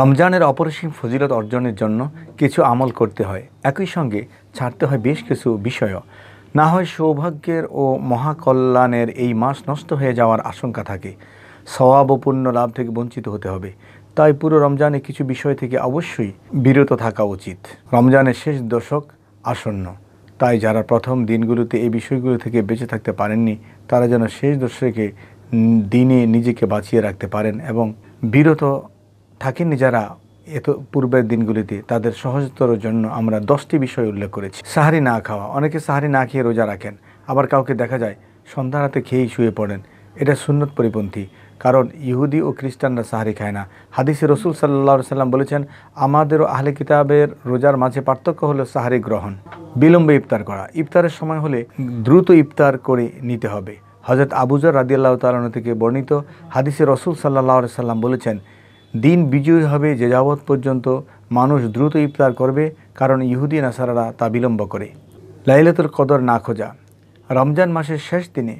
রমজানের অপরিসীম ফজিলত অর্জনের জন্য কিছু আমল করতে হয়। একই সঙ্গে ছাড়তে হয় বেশ কিছু বিষয়ও। না হয় সৌভাগ্যের ও মহাকল্যাণের এই মাস নষ্ট হয়ে যাওয়ার আশঙ্কা থাকে। সওয়াব ও পুণ্য লাভ থেকে বঞ্চিত হতে হবে। তাই পুরো রমজানে কিছু বিষয় থেকে অবশ্যই বিরত থাকা উচিত। রমজানের শেষ দশক আসন্ন। তাই যারা প্রথম দিনগুলোতে এই বিষয়গুলো থেকে বেঁচে থাকতে পারেননি, তারা যেন শেষ দশকে দিনে নিজেকে বাঁচিয়ে রাখতে পারেন এবং বিরত থাকেননি যারা এত পূর্বের দিনগুলিতে তাদের সহজতর জন্য আমরা দশটি বিষয় উল্লেখ করেছি। সাহারি না খাওয়া। অনেকে সাহারি না খেয়ে রোজা রাখেন। আবার কাউকে দেখা যায় সন্ধ্যা রাতে খেয়েই শুয়ে পড়েন। এটা সুন্নত পরিপন্থী। কারণ ইহুদি ও খ্রিস্টানরা সাহারি খায় না। হাদিসে রসুল সাল্লাহ সাল্লাম বলেছেন, আমাদের ও আহলে কিতাবের রোজার মাঝে পার্থক্য হলো সাহারি গ্রহণ। বিলম্বে ইফতার করা। ইফতারের সময় হলে দ্রুত ইফতার করে নিতে হবে। হজরত আবুজর রাদিয়াল্লাহ তালন থেকে বর্ণিত হাদিসে রসুল সাল্লাহ সাল্লাম বলেছেন দিন বিজয়ী হবে যে যাবৎ পর্যন্ত মানুষ দ্রুত ইফতার করবে, কারণ ইহুদি নাসারারা তা বিলম্ব করে। লাইলাতুল কদর না খোঁজা। রমজান মাসের শেষ দিনে,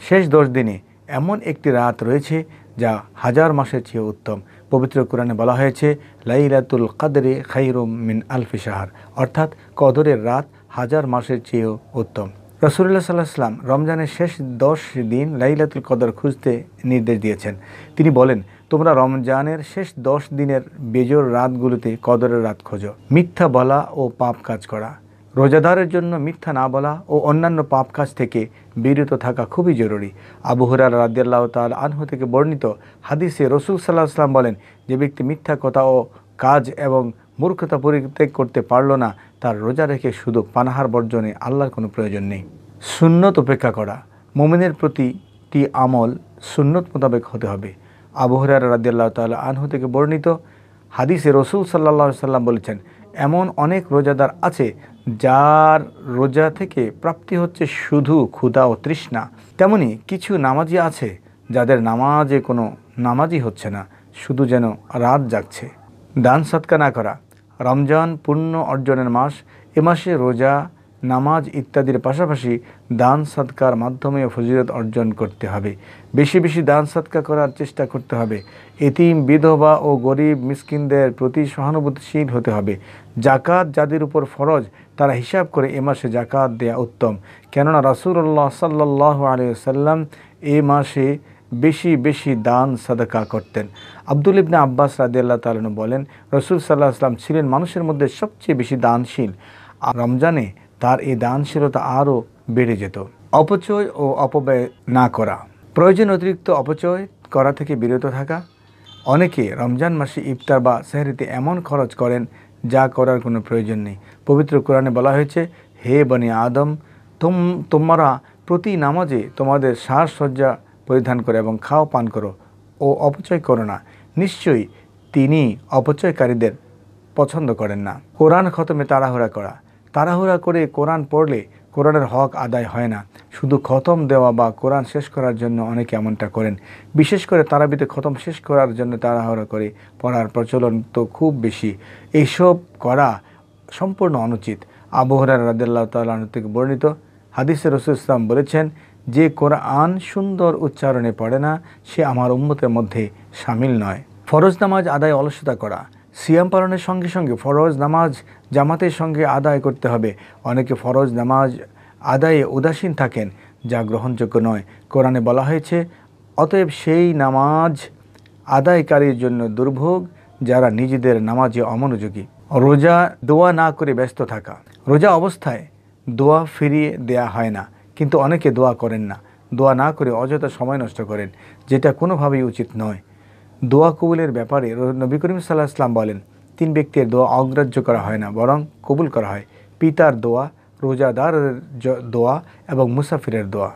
শেষ দশ দিনে এমন একটি রাত রয়েছে যা হাজার মাসের চেয়ে উত্তম। পবিত্র কোরআনে বলা হয়েছে, লাইলাতুল কাদরে খাইরুম মিন আলফি সাহার অর্থাৎ কদরের রাত হাজার মাসের চেয়েও উত্তম। রসুল্লাহ সাল্লাহ সাল্লাম রমজানের শেষ দশ দিন লাইলাতুল কদর খুঁজতে নির্দেশ দিয়েছেন। তিনি বলেন তোমরা রমজানের শেষ দশ দিনের বেজোর রাতগুলোতে কদরের রাত খোঁজো। মিথ্যা বলা ও পাপ কাজ করা। রোজাদারের জন্য মিথ্যা না বলা ও অন্যান্য পাপ কাজ থেকে বিরত থাকা খুবই জরুরি। আবু হুরার রাদিয়াল্লাহ তাল আনহু থেকে বর্ণিত হাদিসে রসুল সাল্লাহ সাল্লাম বলেন, যে ব্যক্তি মিথ্যা কথা ও কাজ এবং মূর্খতা পরিত্যাগ করতে পারল না, তার রোজা রেখে শুধু পানাহার বর্জনে আল্লাহর কোনো প্রয়োজন নেই। সুন্নত উপেক্ষা করা। মোমেনের প্রতিটি আমল সুন্নত মোতাবেক হতে হবে। আবু হুরার রাদিয়াল্লাহ তাল আনহু থেকে বর্ণিত হাদিসে রসুল সাল্লাহ সাল্লাম বলেছেন, এমন অনেক রোজাদার আছে যার রোজা থেকে প্রাপ্তি হচ্ছে শুধু ক্ষুধা ও তৃষ্ণা। তেমনি কিছু নামাজি আছে যাদের নামাজে কোনো নামাজই হচ্ছে না, শুধু যেন রাত জাগছে। দান সৎকা না করা। রমজান পূর্ণ অর্জনের মাস, এ মাসে রোজা নামাজ ইত্যাদির পাশাপাশি দান সৎকার মাধ্যমে ফজিলত অর্জন করতে হবে। বেশি বেশি দান সৎকা করার চেষ্টা করতে হবে। এতিম, বিধবা ও গরিব মিসকিনদের প্রতি সহানুভূতিশীল হতে হবে। জাকাত যাদের উপর ফরজ, তারা হিসাব করে এ মাসে জাকাত দেয়া উত্তম। কেননা রাসুল্লাহ সাল্লাহ আলিয়াল্লাম এ মাসে বেশি বেশি দান সাদাকা করতেন। আব্দুল ইবনে আব্বাস রাদিয়াল্লাহ তালন বলেন, রসুল সাল্লাহ আসলাম ছিলেন মানুষের মধ্যে সবচেয়ে বেশি দানশীল। রমজানে তার এই দানশীলতা আরও বেড়ে যেত। অপচয় ও অপব্যয় না করা। প্রয়োজন অতিরিক্ত অপচয় করা থেকে বিরত থাকা। অনেকে রমজান মাসে ইফতার বা সেহরিতে এমন খরচ করেন যা করার কোনো প্রয়োজন নেই। পবিত্র কোরআনে বলা হয়েছে, হে বনি আদম, তোম, তোমরা প্রতি নামাজে তোমাদের সাজসজ্জা পরিধান করো এবং খাও, পান করো ও অপচয় করো না। নিশ্চয়ই তিনি অপচয়কারীদের পছন্দ করেন না। কোরআন খতমে তাড়াহুড়া করা। তাড়াহুড়া করে কোরআন পড়লে কোরআনের হক আদায় হয় না। শুধু খতম দেওয়া বা কোরআন শেষ করার জন্য অনেকে এমনটা করেন। বিশেষ করে তারাবিতে খতম শেষ করার জন্য তাড়াহুড়া করে পড়ার প্রচলন তো খুব বেশি। এইসব করা সম্পূর্ণ অনুচিত। আবহরার রাদিল্লাহ তাল্লাহ থেকে বর্ণিত হাদিসের রসুল ইসলাম বলেছেন, যে কোরআন সুন্দর উচ্চারণে পড়ে না, সে আমার উম্মতের মধ্যে সামিল নয়। ফরজ নামাজ আদায় অলসতা করা সিয়াম পালনের সঙ্গে সঙ্গে ফরজ নামাজ জামাতের সঙ্গে আদায় করতে হবে। অনেকে ফরজ নামাজ আদায়ে উদাসীন থাকেন, যা গ্রহণযোগ্য নয়। কোরআনে বলা হয়েছে, অতএব সেই নামাজ আদায়কারীর জন্য দুর্ভোগ, যারা নিজেদের নামাজে অমনোযোগী। রোজা দোয়া না করে ব্যস্ত থাকা। রোজা অবস্থায় দোয়া ফিরিয়ে দেয়া হয় না, কিন্তু অনেকে দোয়া করেন না। দোয়া না করে অযথা সময় নষ্ট করেন, যেটা কোনোভাবেই উচিত নয়। দোয়া কবুলের ব্যাপারে নবী করিম সাল্লাহ ইসলাম বলেন, তিন ব্যক্তির দোয়া অগ্রাহ্য করা হয় না, বরং কবুল করা হয়। পিতার দোয়া, রোজাদারের দোয়া এবং মুসাফিরের দোয়া।